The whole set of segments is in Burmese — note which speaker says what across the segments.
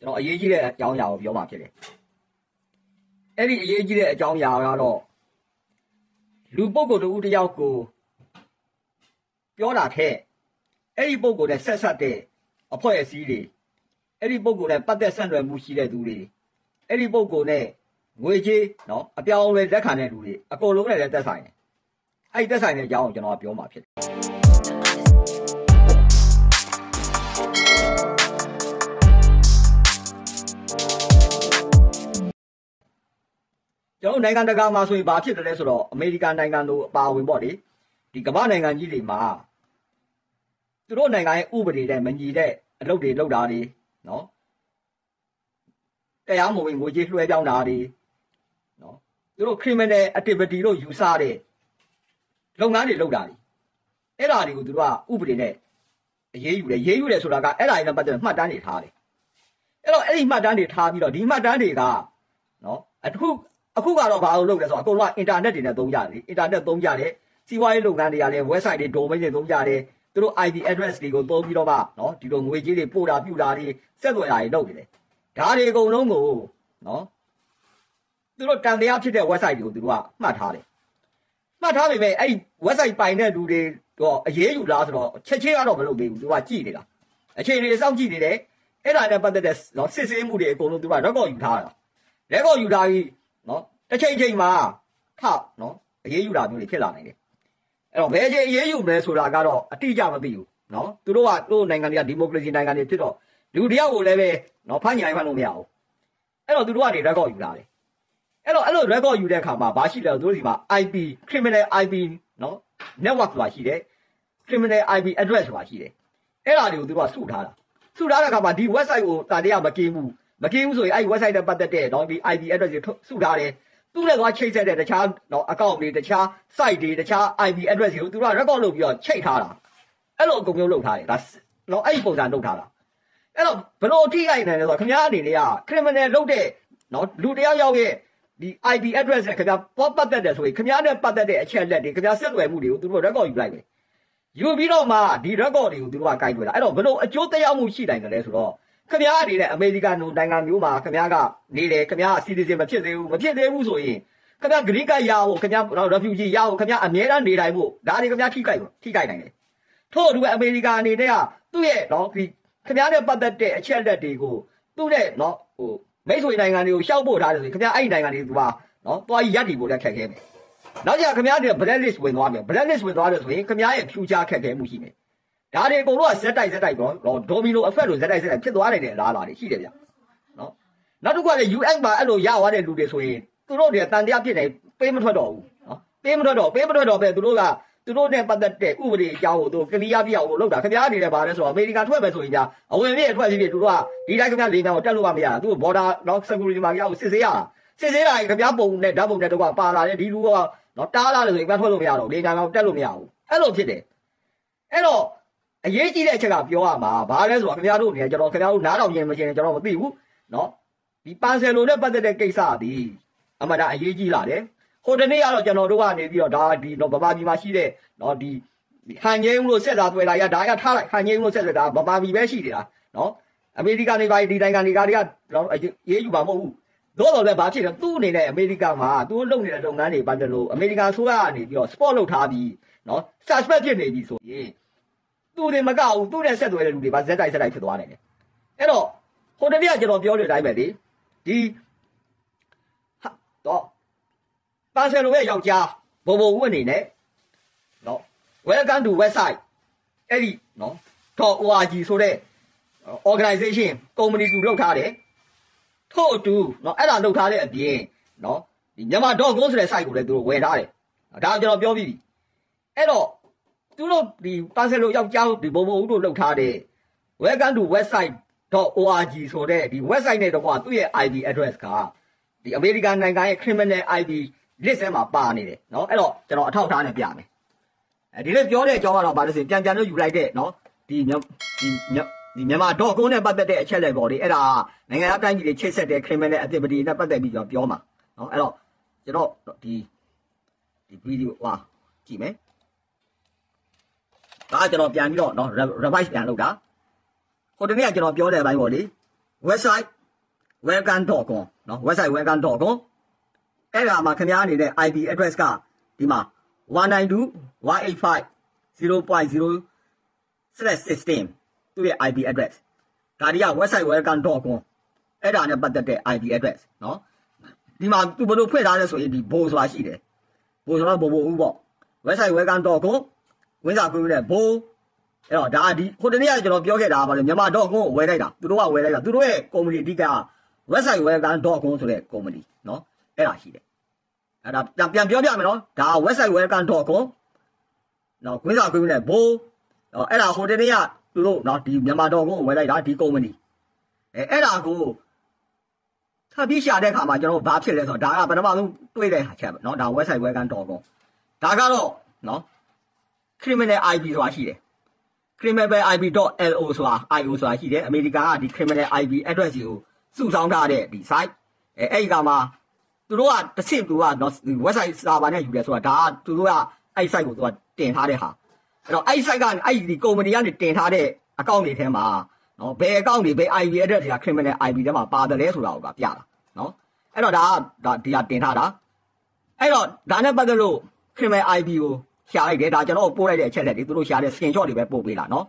Speaker 1: ကျွန်တော်အရေးကြီးတဲ့အကြောင်းအရာကိုပြောမှာဖြစ်တယ်အဲ့ဒီအရေးကြီးတဲ့အကြောင်းအရာကတော့လူပုဂ္ဂိုလ်တစ်ဦးတစ်ယောက်ကိုပြောတာထက်အဲ့ဒီပုဂ္ဂိုလ်နဲ့ဆက်ဆက်တဲ့အဖွဲ့အစည်းတွေအဲ့ဒီပုဂ္ဂိုလ်နဲ့ပတ်သက်ဆက်နွယ်မှုရှိတဲ့သူတွေအဲ့ဒီပုဂ္ဂိုလ်နဲ့ငွေကြေးနော်အပြောင်းအလဲလက်ခံတဲ့လူတွေအကုန်လုံးနဲ့လည်းသက်ဆိုင်တယ်အဲ့ဒီသက်ဆိုင်တဲ့အကြောင်းကိုကျွန်တော်ကပြောမှာဖြစ်တယ် ကျွန်တော်နိုင်ငံတကာမှာဆိုရင်ဘာဖြစ်တယ်လဲဆိုတော့အမေရိကန်နိုင်ငံတို့အပါအဝင်ပေါ့လေဒီကမ္ဘာနိုင်ငံကြီးတွေမှာသူတို့နိုင်ငံရဲ့ဥပဒေနဲ့မညီတဲ့အလုပ်တွေလုပ်တာတွေနော်တရားမဝင်ငွေကြေးလွှဲပြောင်းတာတွေနော်သူတို့ criminal activity လို့ယူဆတဲ့လုပ်ငန်းတွေလုပ်တာတွေအဲ့ဒါတွေကိုသူတို့ကဥပဒေနဲ့အရေးယူတယ်ရေးယူတယ်ဆိုတာကအဲ့ဒါတွေနဲ့ပတ်သက်မှတ်တမ်းတွေထားတယ်အဲ့တော့အဲ့ဒီမှတ်တမ်းတွေထားပြီးတော့ဒီမှတ်တမ်းတွေကနော်အခု အခုကတော့ဘာလို့လုပ်လဲဆိုတော့အကုန်လုံးကအင်တာနက်တွေနဲ့သုံးကြတယ်အင်တာနက်သုံးကြတယ်စီးပွားရေးလုပ်ငန်းတွေကလည်း website တွေ domain တွေသုံးကြတယ်သူတို့ IP address တွေကိုသုံးပြီးတော့မှနော်ဒီလိုငွေကြေးတွေပို့တာပြုတာတွေဆက်သွယ်တာတွေလုပ်နေတယ်ဒါတွေအကုန်လုံးကိုနော်သူတို့တန်တရားဖြစ်တဲ့ website တွေကိုသူတို့ကမှတ်ထားတယ်မှတ်ထားပေမဲ့အဲ့ဒီ website ပိုင်တဲ့လူတွေတော့အရေးယူလားဆိုတော့ချက်ချင်းကတော့မလုပ်သေးဘူးသူကကြည့်နေတာအချိန်တွေစောင့်ကြည့်နေတယ်အဲ့ဒါနဲ့ပတ်သက်တဲ့နော်စစ်ဆေးမှုတွေအကုန်လုံးသူက record ယူထားတာ record ယူထားပြီး နော်တစ်ချိန်ချိန်မှာထနော်အရေးယူတာမျိုးတွေဖြစ်လာနိုင်တယ်အဲ့တော့ဘယ်ချိန်အရေးယူမလဲဆိုတာကတော့အတိအကျမသိဘူးနော်သူတို့ကသူတို့နိုင်ငံတွေကဒီမိုကရေစီနိုင်ငံတွေဖြစ်တော့လူတယောက်ကိုလည်းပဲနော်ဖမ်းညာဖမ်းလို့မရဘူးအဲ့တော့သူတို့ကနေ record ယူလာတယ်အဲ့တော့အဲ့လို record ယူတဲ့အခါမှာဘာရှိလဲသူတို့ဒီမှာ IP criminal IP နော် network ဆိုတာရှိတယ် criminal IP address ဆိုတာရှိတယ်အဲ့ဒါတွေကိုသူတို့ကစုထားတာစုထားတဲ့အခါမှာဒီ website ကိုတာတရားမကင်းဘူး မကင်းဘူးဆိုရင်အဲ့ဒီ website နဲ့ပတ်သက်တဲ့နော်ဒီ IP address တွေစုထားတယ်သူ့နဲ့သွားချိတ်ဆက်တဲ့တခြားနော် account တွေတခြား site တွေတခြား IP address တွေကိုသူတို့က record လုပ်ပြီးတော့ချိတ်ထားတာအဲ့လိုအကုန်မျိုးလုပ်ထားတယ်ဒါနော်အဲ့ဒီပုံစံလုပ်ထားတာအဲ့တော့ဘယ်လိုထိခိုက်နိုင်လဲဆိုတော့ခင်ဗျားအနေနဲ့က criminal လုပ်တဲ့နော်လူတယောက်ယောက်ရဲ့ဒီ IP address နဲ့ခင်ဗျားပတ်ပတ်သက်တယ်ဆိုရင်ခင်ဗျားနဲ့ပတ်သက်တဲ့အချက်လက်တွေခင်ဗျားဆက်သွယ်မှုတွေကိုသူတို့ record ယူလိုက်တယ်ယူပြီးတော့မှဒီ record တွေကိုသူတို့ကကိုင်တွယ်တာအဲ့တော့ဘယ်လိုအကျိုးသက်ရောက်မှုရှိနိုင်တယ်လဲဆိုတော့ ခင်ဗျားအနေနဲ့အမေရိကန်နိုင်ငံမျိုးမှာခင်ဗျားကနေတယ်ခင်ဗျားစီတီဇင်မဖြစ်သေးဘူးမဖြစ်သေးဘူးဆိုရင်ခင်ဗျားဂရိကရဖို့ခင်ဗျား refugee ရဖို့ခင်ဗျားအမြဲတမ်းနေတိုင်းဖို့ဒါတွေခင်ဗျားထိခိုက်ထိခိုက်နိုင်တယ်ထို့အတူပဲအမေရိကန်အနေနဲ့ကသူ့ရဲ့နော်ဒီခင်ဗျားနဲ့ပတ်သက်တဲ့အချက်လက်တွေကိုသူ့ရဲ့နော်ဟိုမိတ်ဆွေနိုင်ငံတွေကိုရှောက်ပို့ထားတယ်ဆိုရင်ခင်ဗျားအဲ့ဒီနိုင်ငံတွေကနော်သွားရက်တီဖို့လည်းခက်ခဲမယ်နောက်ကြခင်ဗျားတွေ black list ဝင်သွားမယ် black list ဝင်သွားတယ်ဆိုရင်ခင်ဗျားရဲ့ future ခက်ခဲမှုရှိမယ် ဒါတွေအကုန်လုံးကဇက်တိုက်ဇက်တိုက်ပေါ့နော်ဒိုမီနို effect လို့ဇက်တိုက်ဇက်တိုက်ဖြစ်သွားနိုင်တဲ့အလားအလာတွေရှိတယ်ဗျနော်နောက်တစ်ခုကလည်း US မှာအဲ့လိုရသွားတဲ့လူတွေဆိုရင်သူတို့တွေတန်တရားဖြစ်နေပေးမထွက်တော့ဘူးနော်ပေးမထွက်တော့ပေးမထွက်တော့ပဲသူတို့ကသူတို့နဲ့ပတ်သက်တဲ့ဥပဒေအကြောင်းကိုသူကလီးယားပြအောင်လို့လုပ်တာခင်ဗျားအနေနဲ့ဗာလဲဆိုတော့အမေရိကန်ထွက်မယ်ဆိုရင်ကြာအဝင်ပြည့်အထွက်ပြည့်သူတို့ကဒီတိုင်းခင်ဗျားလေးများကိုတက်လို့မရဘူးသူက border နော် security မှာကြောက်စစ်ဆေးရတာစစ်ဆေးတာခင်ဗျားပုံနဲ့ဓာတ်ပုံနဲ့တော့ပါလာတယ်ဒီလူကနော်တားလာတယ်ဆိုရင်ခင်ဗျားထွက်လို့မရတော့လေးများကတက်လို့မရဘူးအဲ့လိုဖြစ်တယ်အဲ့တော့ အရေးကြီးတဲ့အချက်ကပြောရမှာဘာလဲဆိုတော့ခင်ဗျားတို့အနေနဲ့ကျွန်တော်ခင်ဗျားတို့နားတော်မြင်မချင်းကျွန်တော်မသိဘူးနော်ဒီပန်ဆယ်လိုနဲ့ပတ်သက်တဲ့ကိစ္စသည်အမှန်တရားအရေးကြီးလာတယ်ဟိုတနေ့ကတော့ကျွန်တော်တို့ကနေပြီးတော့ဒါဒီတော့ဗမာပြည်မှာရှိတဲ့နော်ဒီဟန်ငိမ့်လို့ဆက်တာတွေ့လာရဒါရထားလိုက်ဟန်ငိမ့်လို့ဆက်ဆွဲတာဗမာပြည်ပဲရှိနေတာနော်အမေရိကန်တွေပါဒီနိုင်ငံတွေကတွေကနော်ရေးယူမှာမဟုတ်ဘူးတော့တော့လည်းဘာဖြစ်လဲသူ့အနေနဲ့အမေရိကန်မှာသူ့လုပ်နေတဲ့လုပ်ငန်းတွေပတ်သက်လို့အမေရိကန်ဆိုရကနေပြီးတော့ sport လုပ်ထားပြီးနော် suspect ဖြစ်နေပြီဆိုရင် သူတွေမကဘူးသူနဲ့ဆက်သွယ်တဲ့လူတွေပါဇက်တိုက်ဇက်တိုက်ဖြစ်သွားနိုင်တယ်အဲ့တော့ဟိုတနေ့ကကျွန်တော်ပြောတဲ့အတိုင်းပဲလေဒီဟာတော့ပန်ဆယ်လိုရဲ့ယောက်ျားဘုံဘုံဦးအနေနဲ့နော် welcome to website အဲ့ဒီနော် .org ဆိုတဲ့ organization company တူလုပ်ထားတယ်ထို့အတူနော်အဲ့ဒါလုပ်ထားတဲ့အပြင်နော်ဒီမြန်မာ .com ဆိုတဲ့ site ကိုလည်းသူတို့ဝယ်ထားတယ်ဒါကျွန်တော်ပြောပြီးပြီအဲ့တော့ သူတို့ဒီပါဆယ်လိုယောက်ျားဒီဘုံဘုံဦးတို့လောက်ထားတဲ့ welcome to website.org ဆိုတဲ့ဒီ website နဲ့တကွာသူ့ရဲ့ ID address ကဒီအမေရိကန်နိုင်ငံရဲ့ criminal ID list ထဲမှာပါနေတယ်နော်အဲ့တော့ကျွန်တော်အထောက်အထားနဲ့ပြမယ်အဲဒီလိုပြောတဲ့အကြောင်းကတော့ဗာလို့ဆိုရင်ပြန်ပြန်လို့ယူလိုက်တဲ့နော်ဒီဒီဒီမြန်မာ .com နဲ့ပတ်သက်တဲ့အချက်လက်ပေါ်တွေအဲ့ဒါနိုင်ငံသားတိုင်းပြည်တွေချိတ်ဆက်တဲ့ criminal activity နဲ့ပတ်သက်ပြီးတော့ပြောမှာနော်အဲ့တော့ကျွန်တော်ဒီဒီ video ဟာကြည့်မယ် ဒါကျွန်တော်ပြန်ပြီးတော့နော် revise ပြန်လုပ်တာဟိုတနေ့ကကျွန်တော်ပြောတဲ့အပိုင်းပေါ့လေ website welcome.com နော် website welcome.com အဲ့ဒါမှာခင်ဗျားနေတဲ့ IP address ကဒီမှာ 192.185.0.0/system သူ့ရဲ့ IP address ဒါတွေက website welcome.com အဲ့ဒါနဲ့ပတ်သက်တဲ့ IP address နော်ဒီမှာသူဘယ်လိုဖွင့်ထားလဲဆိုရင်ဒီ bow ဆိုတာရှိတယ် bow ဆိုတာဘိုဘိုဦးပေါ့ website welcome.com ဝင်းစာခွင့်နဲ့ဘိုးအဲ့တော့ဒါဒီဟိုတနေ့ကကျွန်တော်ပြောခဲ့တာကဘာလဲမြန်မာ .com ကိုဝယ်လိုက်တာသူတို့ကဝယ်လိုက်တာသူတို့ရဲ့ company အဓိက website welcome.com ဆိုတဲ့ company နော်အဲ့ဒါရှိတယ်အဲ့ဒါပြန်ပြောပြမယ်နော်ဒါ website welcome.com နော်ဝင်းစာခွင့်နဲ့ဘိုးနော်အဲ့ဒါဟိုတနေ့ကသူတို့နော်ဒီမြန်မာ .com ကိုဝယ်လိုက်တာဒီ company အဲအဲ့ဒါကိုထပ်ပြီးရှာတဲ့အခါမှာကျွန်တော်ဘာဖြစ်လဲဆိုတော့ဒါကပထမဆုံးတွေ့တဲ့ဟာချက်ပဲเนาะဒါ website welcome.com ဒါကတော့เนาะ criminal ip ဆိုတာရှိတယ် criminalip.lo ဆိုတာ io ဆိုတာရှိတယ်အမေရိကန်ကဒီ criminal ip address ကိုစုဆောင်းထားတဲ့ဒီ site အဲအဲ့ဒီကမှာသူတို့ကတစ်ဆင့်သူက website server နဲ့ယူတယ်ဆိုတာဒါကသူတို့ကအဲ့ site ကိုသူကတင်ထားတဲ့ဟာအဲ့တော့အဲ့ site ကအဲ့ဒီ company ကနေတင်ထားတဲ့အကောင့်တွေထဲမှာနော်ဘယ်အကောင့်တွေဘယ် IP address တွေက criminal IP ထဲမှာပါတယ်လဲဆိုတာကိုကပြတာနော်အဲ့တော့ဒါကဒါဒီကတင်ထားတာအဲ့တော့ဒါနဲ့ပတ်သက်လို့ criminal IP ကို ရှာလိုက်တယ်ဒါကျွန်တော်ပို့လိုက်တဲ့အချက်လက်တွေသူတို့ရှာတဲ့စင်ချော့တွေပဲပို့ပေးလာနော်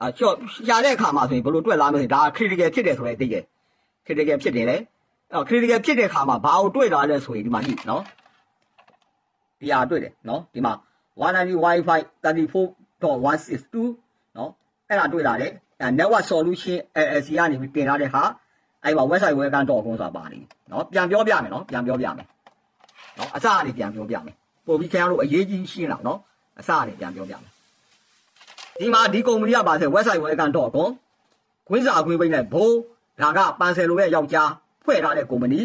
Speaker 1: အာချော့ရှာတဲ့အခါမှာဆိုရင်ဘယ်လိုတွေ့လာမလဲဒါ critical ဖြစ်တယ်ဆိုရင်သိတယ် critical ဖြစ်တယ်လေအဲ critical ဖြစ်တဲ့အခါမှာဘာကိုတွေ့လာလဲဆိုရင်ဒီမှာညနော်ဒီဟာတွေ့တယ်နော်ဒီမှာ190 wifi 34.162နော်အဲ့ဒါတွေ့လာတယ်အဲ network solution LLC ကနေပြီးတင်ထားတဲ့ဟာအဲ့မှာ website welcome.com ဆိုတာပါနေနော်ပြန်ပြောပြမယ်နော်ပြန်ပြောပြမယ်နော်အစအနေပြန်ပြောပြမယ် ပို့ပြီးခင်ဗျားတို့အရေးကြီးရှင်းလောက်နော်အစရတယ်ပြန်ပြောပြမယ်ဒီမှာဒီကုမ္ပဏီကပါဆို website welcome.com ခွင့်စာခွင့်ပိတ်လိုက်ဘိုးဒါကပန်ဆယ်လိုရဲ့ယောက်ျားဖွဲ့ထားတဲ့ကုမ္ပဏီ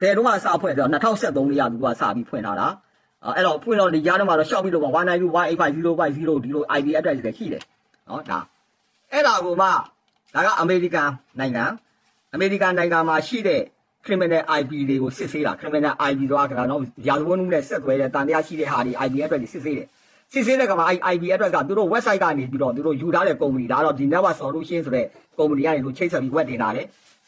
Speaker 1: ဘယ်တော့မှစဖွဲ့ဆိုတော့2013လေးရသူကစပြီးဖွင့်ထားတာအဲ့တော့ဖွင့်တော့ဒီကြားထဲမှာတော့ရှောက်ပြီးတော့192 185 050ဒီလို ID address တွေရှိတယ်နော်ဒါအဲ့ဒါကိုမှဒါကအမေရိကန်နိုင်ငံအမေရိကန်နိုင်ငံမှာရှိတဲ့ criminal IP တွေကိုစစ်ဆေးတာ criminal IP ဆိုတာကတော့ရာဇဝတ်မှုနဲ့ဆက်သွယ်တဲ့တန်တရားရှိတဲ့ဟာတွေ IP address တွေစစ်ဆေးတယ်စစ်ဆေးတဲ့ကမှာ IP address ကသူတို့ website ကနေပြီးတော့သူတို့ယူထားတဲ့ company ဒါတော့ဒီ network solution ဆိုတဲ့ company ကနေသူချိတ်ဆက်ပြီး web တင်လာတယ်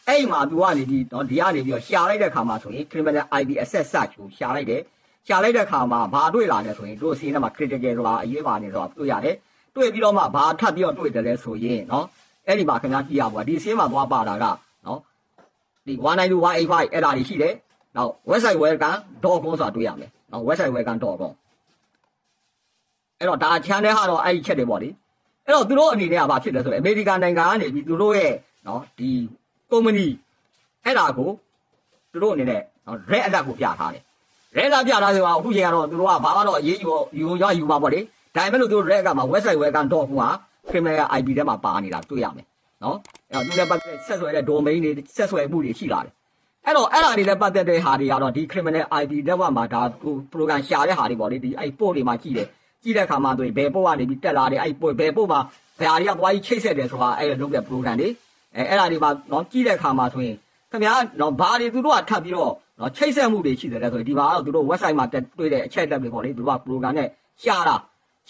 Speaker 1: အဲ့မှာသူကနေပြီးတော့ဒီကနေပြီးတော့ရှာလိုက်တဲ့ခါမှာဆိုရင် criminal IP access search ကိုရှာလိုက်တယ်ရှာလိုက်တဲ့ခါမှာဘာတွေ့လာလဲဆိုရင်တို့စီးထဲမှာ critical ဆိုတာအရေးပါနေတော့တွေ့ရတယ်တွေ့ပြီးတော့မှဘာထပ်ပြီးတော့တွေ့တယ်လဲဆိုရင်เนาะအဲ့ဒီမှာခင်ဗျားကြည့်ရပါဒီစင်းမှာသွားပါတာက ဒီ192 185အဲ့ဒါတွေရှိတယ်နောက် website welcome.com ဆိုတာတွေ့ရမယ်နော် website welcome.com အဲ့တော့ဒါ channel ဟာတော့အဲ့ဒီချက်တွေပေါ့လေအဲ့တော့သူတို့အနေနဲ့ကဘာဖြစ်လဲဆိုတော့အမေရိကန်နိုင်ငံကနေပြီးသူတို့ရဲ့နော်ဒီ company အဲ့ဒါကိုသူတို့အနေနဲ့နော် red alert ကိုပြထားတယ် red alert ပြထားဆိုတော့အခုချိန်ကတော့သူတို့ကဘာမှတော့အရေးယူယူရယူပါပေါ့လေဒါပေမဲ့လို့သူတို့ red ကမှာ website welcome.com က criminal IP ထဲမှာပါနေတာတွေ့ရမယ် နော်အဲ့တော့သူလည်းပတ်သက်ဆက်ဆွဲတဲ့ domain တွေဆက်ဆွဲမှုတွေရှိလာတယ်အဲ့တော့အဲ့ဒါတွေလည်းပတ်သက်တဲ့ဟာတွေကတော့ဒီ criminal IP network မှာဒါ program ရှာတဲ့ဟာတွေပေါ့လေဒီအဲ့ port တွေမှာရှိတယ်ကြည့်တဲ့အခါမှာဆိုရင်ဘယ် port ကနေပြီးတက်လာတယ်အဲ့ port ဘယ် port မှာဘယ်ဟာတွေကသွားပြီးချိတ်ဆက်တယ်ဆိုတာအဲ့လုပ်တဲ့ program တွေအဲအဲ့ဒါတွေမှာတော့ကြည့်တဲ့အခါမှာဆိုရင်ခင်ဗျားတော့ဘာတွေသူတို့ကထပ်ပြီးတော့နော်ချိတ်ဆက်မှုတွေရှိတယ်လဲဆိုရင်ဒီမှာတော့သူတို့ website မှာတက်တွေ့တဲ့အချက်လက်တွေပေါ့လေသူတို့က program နဲ့ရှာတာ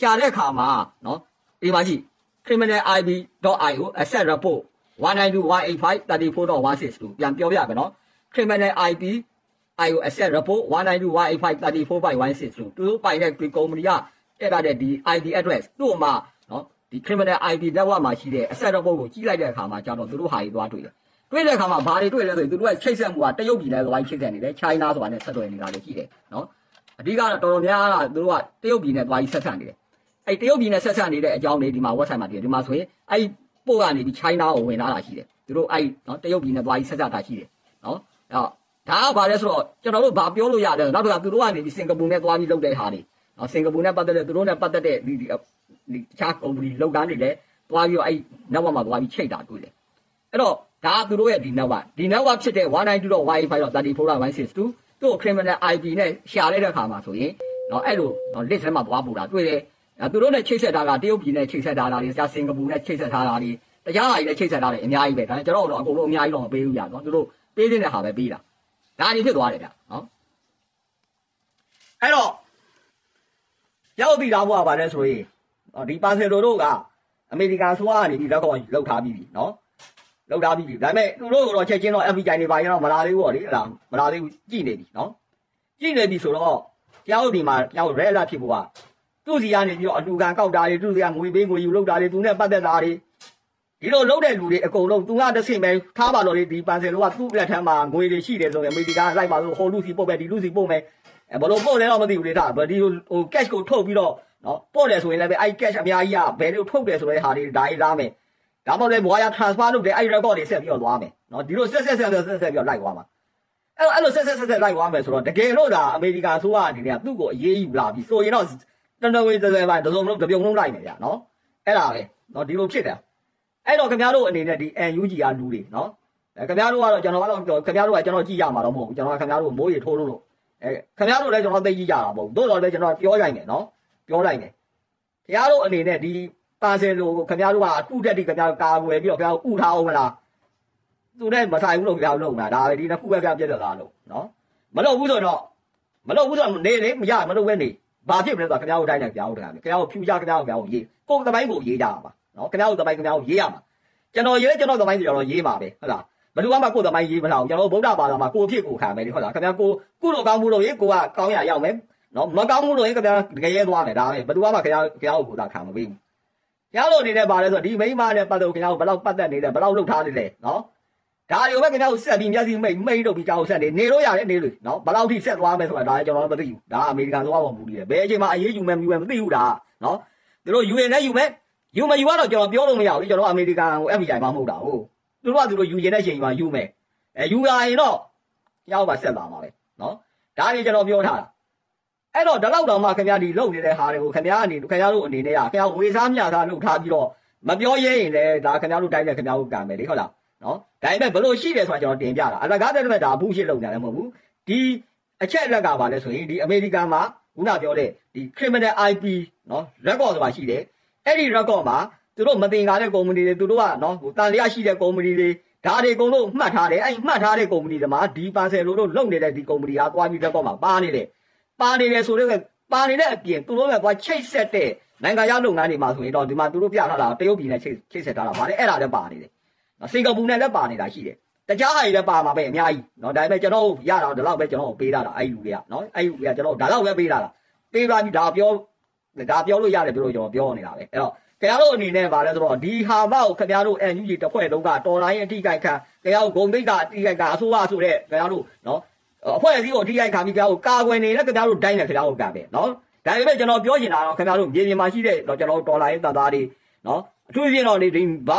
Speaker 1: ရှာတဲ့အခါမှာနော်ဒီမှာကြည့် criminalib.io asset report 192.185.34.162ပြန်ပြောပြမယ်နော် criminal IP IO asset report 192.185.34.162သူတို့ပိုင်တဲ့ company ကတက်လာတဲ့ဒီ IP address တို့မှာနော်ဒီ criminal IP network မှာရှိတဲ့ asset report ကိုကြီးလိုက်တဲ့အခါမှာကျတော့သူတို့ဟာကြီးသွားတွေ့တယ်တွေ့တဲ့အခါမှာဘာတွေတွေ့လဲဆိုရင်သူတို့ကချိတ်ဆက်မှုကတရုတ်ပြည်နဲ့လိုင်းချိတ်ဆက်နေတယ် China ဆိုတာနဲ့ဆက်သွယ်နေတာလည်းရှိတယ်နော်အဓိကတော့တော်တော်များများကသူတို့ကတရုတ်ပြည်နဲ့သွားပြီးဆက်ဆက်နေတယ် အဲ့တရုတ်ပြည်နဲ့ဆက်ဆက်နေတဲ့အကြောင်းလေးဒီမှာ website မှာတည်တယ်ဒီမှာဆိုရင်အဲ့ပို့ကနေဒီ China ကိုဝင်လာတာရှိတယ်သူတို့အဲ့နော်တရုတ်ပြည်နဲ့သွားပြီးဆက်ဆက်တာရှိတယ်နော်အဲ့တော့ဒါကဘာလဲဆိုတော့ကျွန်တော်တို့ဘာပြောလို့ရတယ်နောက်တစ်ခါသူတို့ကနေဒီစင်ကာပူနဲ့သွားပြီးလုပ်တဲ့ဟာတွေနော်စင်ကာပူနဲ့ပတ်သက်တဲ့သူတို့နဲ့ပတ်သက်တဲ့ဒီဒီဒီတခြား company လောက်တန်းတွေလည်းသွားပြီးတော့အဲ့ network မှာသွားပြီးချိတ်တာတွေ့တယ်အဲ့တော့ဒါကသူတို့ရဲ့ဒီ network ဒီ network ဖြစ်တဲ့192.185.34.162သူတို့ criminal IP နဲ့ရှာလိုက်တဲ့အခါမှာဆိုရင်နော်အဲ့လိုနော် list ထဲမှာသွားပို့တာတွေ့တယ်အဲ သူတို့နဲ့ချိတ်ဆက်တာကတရုတ်ပြည်နဲ့ချိတ်ဆက်ထားတာတွေကြာစင်ကာပူနဲ့ချိတ်ဆက်ထားတာတွေတရားဟာကြီးနဲ့ချိတ်ဆက်ထားတယ်အများကြီးပဲဒါနဲ့ကျွန်တော်တို့အကုန်လုံးအများကြီးတော့မပေးဘူးကြာနော်သူတို့ပေးတဲ့ဟာပဲပေးတာဒါအနေဖြစ်သွားတယ်ဗျနော်အဲ့တော့ရောက်ပြီသားဘွားပါလဲဆိုရင်ဒီပါဆယ်လိုတို့ကအမေရိကန်ဆိုကနေဒီလက်ကောင်လောက်ထားပြီးပြီနော်လောက်ထားပြီးပြီဒါပေမဲ့သူတို့ကတော့ချက်ချင်းတော့ FBI နေပါရင်တော့မလာသေးဘူးပေါ့လေဟလာမလာသေးဘူးကြည့်နေပြီနော်ကြည့်နေပြီဆိုတော့တရားဥပဒေမှာတရားဥပဒေရဲလာဖြစ်ဖို့က သူ့စီကနေပြီးတော့အလူခံကောက်တာတွေသူ့စီကငွေပေးငွေယူလောက်တာတွေသူနဲ့ပတ်သက်တာတွေဒီလိုလုပ်တဲ့လူတွေအကုန်လုံးသူကတစ်ဆင့်ပဲထားပါတော့လေဒီပန်ဆယ်လိုကသူ့လက်ထက်မှာငွေတွေရှိတယ်ဆိုရင်အမေရိကန်လိုက်ပါလို့ဟိုလူစီပို့ပဲဒီလူစီပို့မယ်အဲဘလို့ပို့လဲတော့မသိဘူးလေဒါဒီလိုဟို cash ကိုထုတ်ပြီးတော့နော်ပို့တယ်ဆိုရင်လည်းပဲအဲ့ cash အများကြီးကဘယ်လိုထုတ်တယ်ဆိုတဲ့ဟာတွေဒါကြီးလာမယ်ဒါမှမဟုတ်လည်း wire transfer လုပ်တယ်အဲ့ record တွေဆက်ပြီးတော့သွားမယ်နော်ဒီလိုဆက်ဆက်ဆက်ဆက်ဆက်ဆက်ပြီးတော့လိုက်သွားမှာအဲ့အဲ့လိုဆက်ဆက်ဆက်ဆက်လိုက်သွားမယ်ဆိုတော့တကယ်လို့ဒါအမေရိကန်အစိုးရအနေနဲ့သူ့ကိုအေးအေးယူလာပြီဆိုရင်တော့ တနဝေးတစ်စဲပိုင်းတစ်စုံလုံးတစ်ပြုံလုံးလိုက်မယ်ဗျာနော်အဲ့ဒါပဲနော်ဒီလိုဖြစ်တယ်အဲ့တော့ခင်ဗျားတို့အနေနဲ့ဒီ NUG ကလူတွေနော်အဲခင်ဗျားတို့ကတော့ကျွန်တော်ကတော့ခင်ဗျားတို့ကကျွန်တော်ကြည့်ရမှာတော့မဟုတ်ဘူးကျွန်တော်ကခင်ဗျားတို့မိုးရီထိုးလို့လို့အဲခင်ဗျားတို့လည်းကျွန်တော်သိကြည့်ကြတာမဟုတ်ဘူးတို့တော့လည်းကျွန်တော်ပြောလိုက်မယ်နော်ပြောလိုက်မယ်ခင်ဗျားတို့အနေနဲ့ဒီပါဆယ်လိုခင်ဗျားတို့ကအခုတက်တိခင်ဗျားတို့ကာကွယ်ပြီးတော့ခင်ဗျားတို့ဥထားအောင်မလားသူနဲ့မဆိုင်ဘူးလို့ခင်ဗျားတို့လုပ်နေတာဒါပဲဒီနှစ်ခုပဲခင်ဗျားပြည့်တယ်လားလို့နော်မလုပ်ဘူးဆိုတော့မလုပ်ဘူးဆိုတော့နေလေမရမလုပ်ပဲနေ ဘာဖြစ်မလဲဆိုတော့ခင်ဗျားတို့တိုင်းနဲ့ခင်ဗျားတို့တိုင်းခင်ဗျားတို့ဖြူကြခင်ဗျားတို့ခင်ဗျားတို့ရေးကိုယ်သမိုင်းကိုရေးကြပါနော်ခင်ဗျားတို့သမိုင်းခင်ဗျားတို့ရေးရမှာကျွန်တော်ရေးကျွန်တော်သမိုင်းဆိုကျွန်တော်ရေးမှာပဲဟုတ်လားဘယ်သူမှကိုယ်သမိုင်းရေးမလာဘူးကျွန်တော်ဗုဒ္ဓဘာသာမှာကိုယ်ဖြစ်ကိုခံမယ်လေဟုတ်လားခင်ဗျားကိုကုလိုကောင်းမှုလို့ရေးကိုကကောင်းရရောက်မယ်နော်မကောင်းမှုလို့ရေးခင်ဗျားတကယ်ရဲသွားမယ်ဒါပဲဘယ်သူမှခင်ဗျားခင်ဗျားကိုကိုယ်သာခံမပေးဘူးခင်ဗျားတို့အနေနဲ့ပါလဲဆိုဒီမိန်းမနဲ့ပတ်သက်ခင်ဗျားကိုဘယ်လောက်ပတ်သက်နေလဲဘယ်လောက်လှုပ်ထားနေလဲနော် ဒါတွေကိုပဲခင်ဗျားကိုဆက်ပြီးမျက်စိမိတ်မိတ်တော့ပြီးကြောက်ဆက်နေနေလို့ရတယ်နေလို့နော်ဘယ်လောက်ထိဆက်သွားမယ်ဆိုတာဒါကျွန်တော်မသိဘူးဒါအမေရိကန်သွားပေါ်မူတည်တယ်ဘယ်အချိန်မှာအေးအေးယူမယ်မြူမယ်မသိဘူးဒါနော်သူတို့ယူရင်လည်းယူမယ်ယူမယူကတော့ကျွန်တော်ပြောလို့မရဘူးကျွန်တော်အမေရိကန်ကို FBI မှာမဟုတ်တာဟုတ်သူတို့ကသူတို့ယူရင်တဲ့ချိန်မှာယူမယ်အဲယူလာရင်တော့ရောက်ပါဆက်လာမှာပဲနော်ဒါတွေကျွန်တော်ပြောထားတာအဲ့တော့ဒီလောက်တော့မှခင်ဗျားဒီလုံနေတဲ့ဟာတွေကိုခင်ဗျားအနေခင်ဗျားတို့အနေနဲ့ရခင်ဗျားဝေစားမြစားလုပ်ထားပြီးတော့မပြောရဲရင်လည်းဒါခင်ဗျားတို့တိုင်းနဲ့ခင်ဗျားတို့ကံမယ်လေဟုတ်လား နော်ဒါပေမဲ့ဘလို့ရှိတယ်ဆိုတာကျွန်တော်တင်ပြတာအလကားတဲ့မဲ့ဒါဘူးရှိလုံကြတယ်မဟုတ်ဘူးဒီအချက်အလက်ကပါလဲဆိုရင်ဒီအမေရိကန်မှာခုနပြောတဲ့ဒီ criminal IP နော် record ဆိုတာရှိတယ်အဲ့ဒီ record မှာသူတို့မတင်ကားတဲ့ကုမ္ပဏီတွေသူတို့ကနော်ဟိုတန်လျာရှိတဲ့ကုမ္ပဏီတွေဒါတွေအကုန်လုံးမှတ်ထားတယ်အဲ့မှတ်ထားတဲ့ကုမ္ပဏီတွေမှာဒီပါဆယ်လိုတို့လုပ်နေတဲ့ဒီကုမ္ပဏီကသွားပြီး record မှာပါနေတယ်ပါနေတယ်ဆိုတော့ပါနေတဲ့အပြင်သူတို့ကသွားချိတ်ဆက်တဲ့နိုင်ငံခြားလုပ်ငန်းတွေမှာဆိုရင်တော့ဒီမှာသူတို့ပြထားတာတရုတ်ပြည်နဲ့ချိတ်ချိတ်ဆက်ထားတာဗါတယ်အဲ့ဒါလည်းပါနေတယ်နော် စင်ကာပူနဲ့လည်းပါနေတာရှိတယ်တခြားဟာတွေလည်းပါမှာပဲအများကြီးနော်ဒါပေမဲ့ကျွန်တော်ရတာဒီလောက်ပဲကျွန်တော်ပေးတာအဲ့လူတွေကနော်အဲ့လူတွေကကျွန်တော်ဒါလောက်ပဲပေးတာလားပေးပါပြီဒါပြောဒါပြောလို့ရတယ်ပြောလို့ကျွန်တော်ပြောနေတာပဲအဲ့တော့ခင်ဗျားတို့အနေနဲ့ဗာလဲဆိုတော့ဒီဟာမောက်ခင်ဗျားတို့ NUG တစ်ဖွဲ့လုံးကတော်လိုင်းအထိကြိုက်ခံခင်ဗျားတို့ဂုံသိက္ခာအထိကြိုက်ခံအဆိုးအဆိုတဲ့ခင်ဗျားတို့နော်အဖွဲ့အစည်းကိုအထိကြိုက်ခံပြီးခင်ဗျားတို့ကာကွယ်နေတဲ့ခင်ဗျားတို့တိုင်းနဲ့ခင်ဗျားတို့ကပဲနော်ဒါပေမဲ့ကျွန်တော်ပြောချင်တာတော့ခင်ဗျားတို့မြေပြင်မှာရှိတဲ့တော့ကျွန်တော်တော်လိုင်းတပ်သားတွေနော်အထူးသဖြင့်တော့ဒီဘာ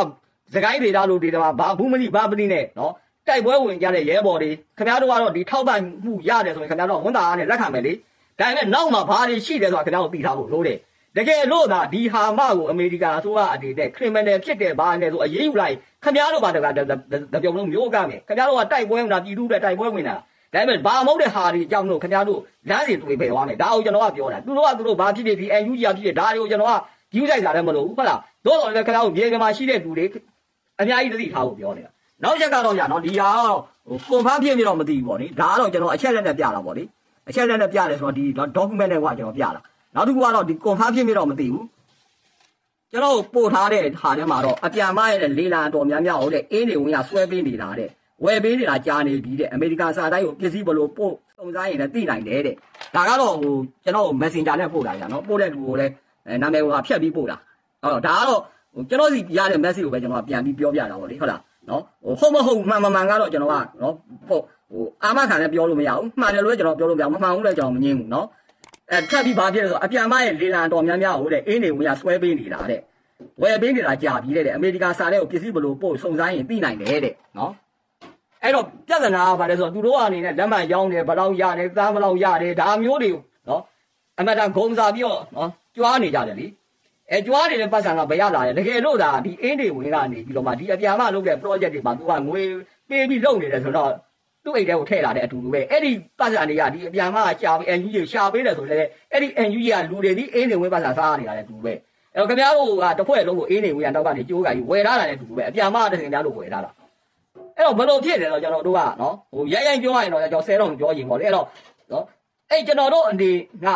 Speaker 1: စကိုင်းဒေတာလို့ဒီမှာဘာဘူးမလိဘာပလိနဲ့နော်တိုက်ပွဲဝင်ကြတဲ့ရဲဘော်တွေခင်ဗျားတို့ကတော့ဒီထောက်ပံ့မှုရတယ်ဆိုရင်ခင်ဗျားတို့ဝန်တာအားနဲ့လက်ခံမယ်လေဒါပေမဲ့နောက်မှာဘာတွေရှိတယ်ဆိုတာခင်ဗျားတို့သိထားဖို့လိုတယ်တကယ်လို့သာဒီဟာမကိုအမေရိကန်အစိုးရအနေနဲ့ criminal ဖြစ်တယ်ဘာနဲ့ဆိုအရေးယူလိုက်ခင်ဗျားတို့ဘာတကတပြုံလုံးမျိုးကမယ်ခင်ဗျားတို့ကတိုက်ပွဲဝင်တာပြည်သူတွေတိုက်ပွဲဝင်တာဒါပေမဲ့ဘာမဟုတ်တဲ့ဟာတွေအကြောင်းလို့ခင်ဗျားတို့လမ်းစီတွေပဲသွားမယ်ဒါကိုကျွန်တော်ကပြောတာသူတို့ကသူတို့ဘာဖြစ်ဖြစ်ဒီ NUG ဖြစ်ဖြစ်ဒါတွေကိုကျွန်တော်ကယူလိုက်တာလည်းမလို့ဘူးဟုတ်လားသို့တော်လည်းခင်ဗျားတို့မြေပြင်မှာရှိတဲ့လူတွေ အများကြီးသတိထားဖို့ပြောနေတာနောက်ချက်ကတော့ရနော်ဒီဟာကတော့ဟိုကွန်ဖမ်းဖြစ်နေတော့မသိဘူးပေါ့နိဒါကတော့ကျွန်တော်အချက်လက်နဲ့ပြတာပေါ့နိအချက်လက်နဲ့ပြတယ်ဆိုတော့ဒီ document နဲ့ကကျွန်တော်ပြတာနောက်တစ်ခုကတော့ဒီ confirm ဖြစ်နေတော့မသိဘူးကျွန်တော်ပို့ထားတဲ့ဟာထဲမှာတော့အပြန်မရဲ့လေလာတော်များများဟုတ်တဲ့အင်းတွေဝင်ရဆွဲပေးနေတာတဲ့ဝယ်ပေးနေတာကြာနေပြီတဲ့အမေရိကန်စာတိုင်းကိုပစ္စည်းဘလို့ပို့စုံစမ်းရင်လည်းသိနိုင်တယ်တဲ့ဒါကတော့ဟိုကျွန်တော် messenger နဲ့ပို့တာကြာနော်ပို့တဲ့လူကိုလည်းနာမည်ကိုဖြတ်ပြီးပို့တာအဲ့တော့ဒါကတော့ဟို ကျွန်တော်စီရတဲ့ message ကိုပဲကျွန်တော်ပြန်ပြီးပြောပြတာပေါ့လေဟုတ်လားနော်ဟိုဟုတ်မဟုတ်မှန်မမှန်ကတော့ကျွန်တော်ကနော်ဟိုဟိုအာမခံနဲ့ပြောလို့မရဘူးမှန်တယ်လို့ကျွန်တော်ပြောလို့မရဘူးမမှန်ဘူးလည်းကျွန်တော်မငြင်းဘူးနော်အဲထပ်ပြီးဘာဖြစ်လဲဆိုအပြန်မရဲ့လေလံတော်များများဟိုတဲ့အင်းတွေဝင်ရဆွဲပေးနေတာတဲ့ဝယ်ပေးနေတာကြာပြီတဲ့အမေရိကန်စာတဲ့ကိုပစ္စည်းဘလို့ပို့စုံစမ်းရင်သိနိုင်တယ်တဲ့နော်အဲ့တော့ပြဿနာကဘာလဲဆိုတော့သူတို့အနေနဲ့လက်မှတ်ရောင်းတယ်ဘလောက်ရတယ်သားဘလောက်ရတယ်ဒါမျိုးတွေကိုနော်အမတန်ဂုံစားပြီးတော့နော်ကြွားနေကြတယ်လေ အဲကြွားနေတဲ့ပတ်စံကဘယ်ရလာလဲတကယ်လို့ဒါဒီအင်းတွေဝင်ကနေပြီးတော့မှဒီအပြန်မလုပ်တဲ့ project တွေမှာသူကငွေပေးပြီးလုပ်နေတယ်ဆိုတော့သူ့အိမ်ထဲကိုထည့်လာတဲ့အတူတူပဲအဲ့ဒီပတ်စံတွေကဒီအပြန်မကရှာပြီး NUG ကိုရှာပေးတယ်ဆိုလည်းအဲ့ဒီ NUG ကလူတွေဒီအင်းတွေဝင်ပတ်စံစားနေတာလည်းအတူတူပဲအဲ့တော့ခင်ဗျားတို့ကတစ်ဖွဲ့လုံးကိုအင်းတွေဝင်ရတော့ကနေကြိုးကကြီးဝယ်ထားတာလည်းအတူတူပဲအပြန်မတဲ့ခင်ဗျားတို့ဝယ်ထားတာအဲ့တော့ဘယ်လိုဖြစ်လဲတော့ကျွန်တော်တို့ကနော်ဟိုရိုက်ရိုက်ပြောရရင်တော့ကျွန်တော်ဆဲတော့ပြောရင်ပေါ့လေအဲ့တော့နော်အဲ့ကျွန်တော်တို့အနေက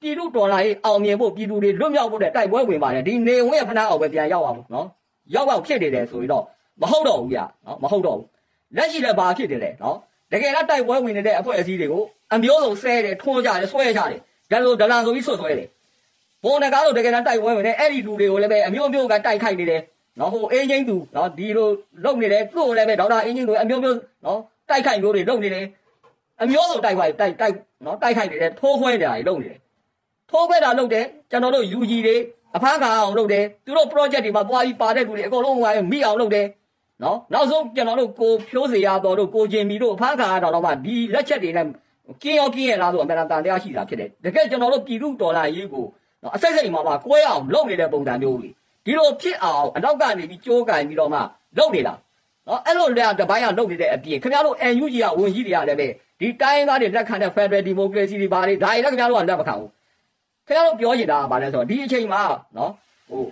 Speaker 1: ပြည်သူတော်လာရေးအောင်မြင်ဖို့ပြည်သူတွေလွတ်မြောက်ဖို့တဲ့တိုက်ပွဲဝင်ပါတယ်ဒီနေဝင်ရဖနာအောင်ပဲပြန်ရောက်အောင်နော်ရောက်အောင်ဖြစ်နေတယ်ဆိုရင်တော့မဟုတ်တော့ဘူးဗျနော်မဟုတ်တော့ဘူးလက်ရှိလည်းဘာဖြစ်တယ်လဲနော်တကယ်တော့တိုက်ပွဲဝင်နေတဲ့အဖွဲ့အစည်းတွေကိုအမျိုးစုံဆဲတယ်ထွန်းကြတယ်ဆွဲကြတယ်ဒါဆိုဒလန်ဆိုပြီးဆွဆွဲတယ်ဘုံတကားတို့တကယ်တော့တိုက်ပွဲဝင်နေအဲ့ဒီလူတွေကိုလည်းပဲအမျိုးမျိုးကတိုက်ခိုက်နေတယ်နော်ဟိုအင်းချင်းသူနော်ဒီလိုလုပ်နေတယ်သူ့ကိုလည်းပဲဒေါက်တာအင်းချင်းသူအမျိုးမျိုးနော်တိုက်ခိုက်မျိုးတွေလုပ်နေတယ်အမျိုးစုံတိုက်ခိုက်တိုက်တိုက်နော်တိုက်ခိုက်နေတယ်ထိုးခွဲနေတာတွေလုပ်နေတယ် ထိုးခွဲတာလုပ်တယ်ကျွန်တော်တို့ UG တွေအဖမ်းခံအောင်လုပ်တယ်သူတို့ project တွေမှာသွားပြီးပါတဲ့လူတွေအကုန်လုံးကမိအောင်လုပ်တယ်နော်နောက်ဆုံးကျွန်တော်တို့ကိုဖြိုးစေရတော်တို့ကိုကျင်မီတို့အဖမ်းခံရတော်တော့မှဒီလက်ချက်တွေနဲ့ကင်းရောကင်းရလားဆိုအမှန်တန်တရားရှိတာဖြစ်တယ်တကယ်ကျွန်တော်တို့ပြည်သူဒေါ်လာရေးကိုနော်အစိတ်စိတ်မှာမှကွဲအောင်လုပ်နေတဲ့ပုံစံမျိုးကြီးဒီလိုဖြစ်အောင်အနောက်ကနေပြီးကြိုးကန်ပြီးတော့မှလုပ်နေတာနော်အဲ့လိုလည်းတပိုင်းကလုပ်နေတဲ့အပြင်ခင်ဗျားတို့ NUG ကဝင်ကြီးတွေကလည်းပဲဒီတိုင်းသားတွေလက်ခံတဲ့ Federal Democracy တွေဘာတွေဒါတွေလည်းခင်ဗျားတို့ကလက်မခံဘူး ခင်ဗျားတို့ပြောနေတာကဘာလဲဆိုတော့ဒီအချိန်မှာနော်ဟို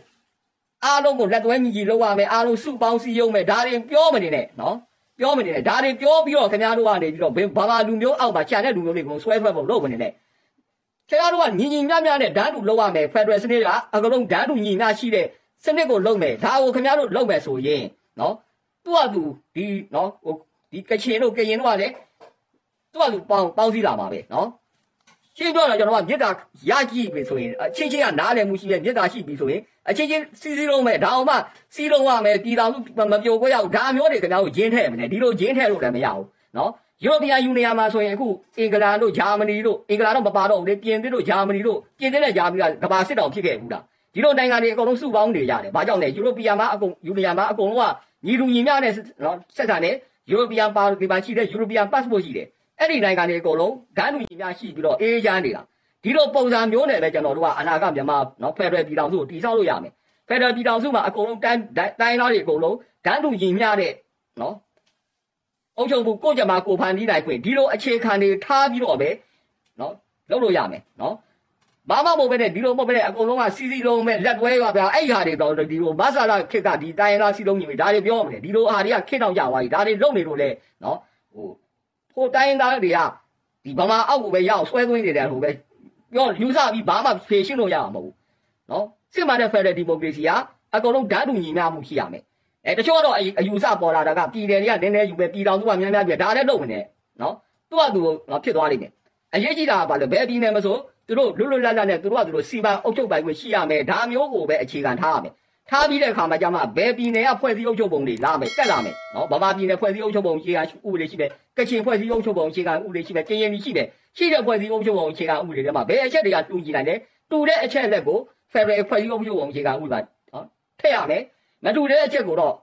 Speaker 1: အားလုံးကိုလက်တွဲညီကြီးလုပ်ရမယ်အားလုံးစုပေါင်းစည်းရုံးမယ်ဒါတွေပြောမနေနဲ့နော်ပြောမနေနဲ့ဒါတွေပြောပြီးတော့ခင်ဗျားတို့ကနေပြီးတော့ဘာသာလူမျိုးအောက်မှာခြံတဲ့လူမျိုးတွေကိုဆွဲဆွဲဖို့လုပ်မနေနဲ့ခင်ဗျားတို့ကညီညီမျှမျှနဲ့ဓာတ်တူလုပ်ရမယ် Federal စနစ်ကအကလုံးဓာတ်တူညီမျှရှိတဲ့စနစ်ကိုလုပ်မယ်ဒါကိုခင်ဗျားတို့လုပ်မယ်ဆိုရင်နော်သူ့ဟာသူဒီနော်ဟိုဒီကချင်တို့ကရင်တို့ကလည်းသူ့ဟာသူပေါင်းပေါင်းစည်းလာမှာပဲနော် ရှင်းပြောတော့ကျွန်တော်ကမြေတာရကြည့်ပြီဆိုရင်အချင်းချင်းကနားလည်မှုရှိတဲ့မြေတာရှိပြီဆိုရင်အချင်းချင်းစီစီလုံးမဲ့ဒါအောင်မှစီလုံးရမယ်ပြည်တော်စုမပြိုကိုရအောင်ဒါမျိုးတွေခင်ဗျားတို့ဂျင်းထဲမယ်ဒီလိုဂျင်းထဲလို့လည်းမရဘူးနော်ယူရိုပီယံယူနီယံမှာဆိုရင်အခုအင်္ဂလန်တို့ဂျာမနီတို့အင်္ဂလန်တော့မပါတော့ဘူးလေပြင်သစ်တို့ဂျာမနီတို့ပြင်သစ်နဲ့ဂျာမနီကကဘာစစ်တောင်ဖြစ်ခဲ့ဘူးလားဒီလိုနိုင်ငံတွေအကုန်လုံးစုပေါင်းနေကြတယ်။ဘာကြောင့်လဲယူရိုပီယံမှာအကုန်ယူနီယံမှာအကုန်လုံးကညီလူညီမျှနဲ့နော်ဆက်ဆံနေယူရိုပီယံပါဒီမှာရှိတဲ့ယူရိုပီယံ passport ရှိတယ်။ အဲ့ဒီနိုင်ငံတွေအကုန်လုံးဂန်းလူညီမျှရှိပြီးတော့အေးချမ်းနေတာ။ဒီလိုပုံစံမျိုးနဲ့ပဲကျွန်တော်တို့ကအနာဂတ်မြန်မာနော်ဖက်ဒရယ်ပြည်ထောင်စုကိုတည်ဆောက်လို့ရမယ်။ဖက်ဒရယ်ပြည်ထောင်စုမှာအကုန်လုံးတိုင်းတိုင်းသားတွေအကုန်လုံးဂန်းလူညီမျှတဲ့နော်အုပ်ချုပ်မှုကိုကြမှာကိုဖန်တီးနိုင်ခွင့်ဒီလိုအခြေခံတွေထားပြီးတော့ပဲနော်လုပ်လို့ရမယ်နော်ဘာမှမဟုတ်ပဲနဲ့ဒီလိုမဟုတ်ပဲနဲ့အကုန်လုံးကစီစီလုံးမဲ့လက်တွဲပါဗျာအဲ့ဟာတွေတော့ဒီလိုမဆာလာခစ်ကဒီတိုင်းသားစီလုံးကြီးပဲဒါတွေပြောမလဲဒီလိုအားတွေကခစ်တော့ကြသွားပြီဒါတွေလုံနေလို့လေနော်ဟို ဟိုတိုင်းသားတွေကဒီဗမာအောက်ကိုပဲရအောင်ဆွဲသွင်းနေတယ်ဟိုပဲပြောယူဆပြီးဘာမှဖြေရှင်းလို့ရအောင်မဟုတ်ဘူးနော်စစ်မှန်တဲ့ Federal Democracy ကအကုန်လုံးဓာတ်တူညီမျှမှုရှိရမယ်အဲတချို့တော့အယူဆပေါ်လာတာကပြည်တယ်တွေကနည်းနည်းယူပဲပြည်တော်စုကများများပြဒါလည်းလုပ်မနေနော်သူ့ကသူဖြစ်သွားလိမ့်မယ်အရေးကြီးတာကဘာလဲဘယ်ပြည်နယ်မဆိုသူတို့လွတ်လွတ်လပ်လပ်နဲ့သူတို့ကသူတို့စီမံအုပ်ချုပ်ပိုင်ခွင့်ရှိရမယ်ဒါမျိုးကိုပဲအခြေခံထားရမယ် ထားပြီးတဲ့အခါမှာကျမှဘယ်ပြည်နယ်ကဖွဲ့စည်းအုပ်ချုပ်ပုံတွေလာမယ်တက်လာမယ်နော်ဗမာပြည်နယ်ဖွဲ့စည်းအုပ်ချုပ်ပုံအခြေခံဥပဒေရှိတယ်ကချင်ဖွဲ့စည်းအုပ်ချုပ်ပုံအခြေခံဥပဒေရှိတယ်ကရင်ပြည်ရှိတယ်ရှိတဲ့ဖွဲ့စည်းအုပ်ချုပ်ပုံအခြေခံဥပဒေတွေမှာဘယ်အချက်တွေကတူညီနိုင်လဲတူတဲ့အချက်လက်ကို Federal ဖွဲ့စည်းအုပ်ချုပ်ပုံအခြေခံဥပဒေနော်ထည့်ရမယ်မတူတဲ့အချက်ကိုတော့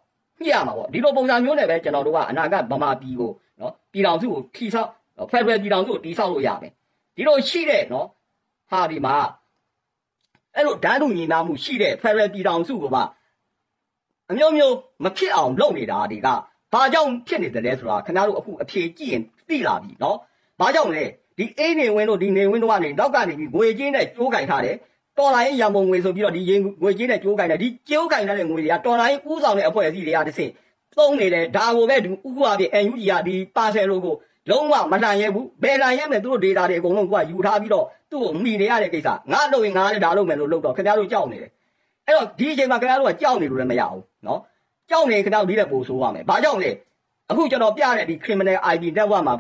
Speaker 1: ညှိရမှာပေါ့ဒီလိုပုံစံမျိုးနဲ့ပဲကျွန်တော်တို့ကအနာဂတ်ဗမာပြည်ကိုနော်ပြည်တော်စုကိုထိဆောက် Federal ပြည်တော်စုကိုတည်ဆောက်လို့ရမယ်ဒီလိုရှိတဲ့နော်ဟာဒီမှာ အဲ့လိုဓာတ်လူညီနာမှုရှိတဲ့ Federal ပြည်တော်စုကပါအမျိုးမျိုးမဖြစ်အောင်လုပ်နေတာဒီကဘာကြောင့်ဖြစ်နေတယ်လဲဆိုတာခင်ဗျားတို့အခုအဖြေကြည့်ရင်သိလာပြီနော်ဘာကြောင့်လဲဒီအိနေဝင်းတို့ဒီနေဝင်းတို့ကနေနောက်ကနေပြီးငွေချင်းနဲ့ကျိုးကင်ထားတယ်တော်လိုင်းရံပုံငွေဆိုပြီးတော့ဒီရင်ငွေချင်းနဲ့ကျိုးကင်တယ်ဒီကျိုးကင်တဲ့ငွေတွေကတော်လိုင်းဥဆောင်တဲ့အဖွဲ့အစည်းတွေကတစ်ဆင့်သုံးနေတယ်ဒါကိုပဲဥက္ကူအပြင် NUG ကဒီပါဆယ်လိုကိုလုံးဝမလှန်ရဲဘူးဘယ်လှန်ရဲမလဲသူတို့ data တွေအကုန်လုံးကယူထားပြီးတော့ သူ့ကိုမိနေရတဲ့ကိစ္စငါလုပ်ရင်ငါလည်းဒါလုပ်မယ်လို့လုပ်တော့ခင်ဗျားတို့ကြောက်နေတယ်အဲ့တော့ဒီအချိန်မှာခင်ဗျားတို့ကကြောက်နေလို့လည်းမရဘူးနော်ကြောက်နေခင်ဗျားတို့ဒီတဲ့ပို့ဆိုးရမယ်ဘာကြောင့်လဲအခုကျွန်တော်ပြတဲ့ဒီ criminal ID network မှာ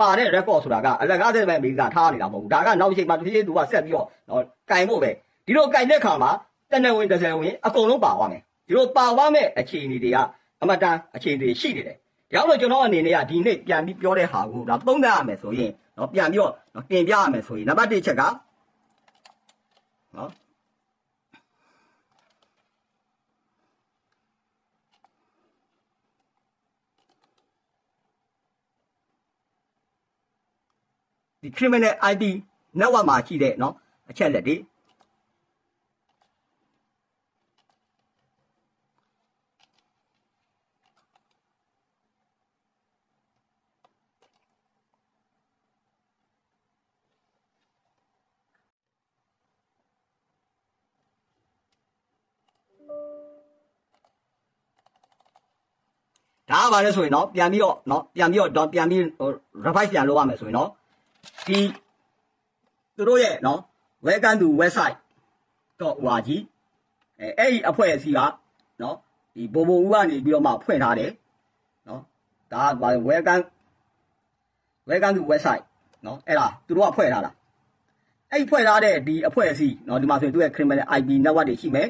Speaker 1: ပါတဲ့ record ဆိုတာကအလကားတဲ့ပဲမိကထားနေတာမဟုတ်ဘူးဒါကနောက်ချိန်မှာတစ်ပြေးသူကဆက်ပြီးတော့နော်ကင်ဖို့ပဲဒီလိုကင်တဲ့ခါမှာတနဝင်တစ်စက်ဝင်အကုန်လုံးပါသွားမယ်ဒီလိုပါသွားမဲ့အခြေအနေတွေကအမတန်အခြေအနေရှိနေတယ်ရောက်လို့ကျွန်တော်အနေနဲ့ကဒီနေ့ပြန်ပြီးပြောတဲ့ဟာကိုဒါသုံးသပ်ရမယ်ဆိုရင်နော်ပြန်ပြီးတော့တင်ပြရမယ်ဆိုရင်နံပါတ်1ချက်ကနော်ဒီ criminal ID network မှာရှိတဲ့เนาะအချက်လက်တွေ ဒါကဘာလဲဆိုရင်နော်ပြန်ပြီးတော့နော်ပြန်ပြီးတော့ပြန်ပြီး revise ပြန်လုပ်ရမယ်ဆိုရင်နော်ဒီသူတို့ရဲ့နော် welcome to website.org အဲအဲ့ဒီအဖွဲ့အစည်းကနော်ဒီဘိုဘိုဦးကနေပြီးတော့မှဖွင့်ထားတယ်နော်ဒါက welcome welcome to website နော်အဲ့ဒါသူတို့ကဖွဲ့ထားတာအဲ့ဒီဖွဲ့ထားတဲ့ဒီအဖွဲ့အစည်းနော်ဒီမှာဆိုရင်သူရဲ့ criminal ID network တွေရှိမယ်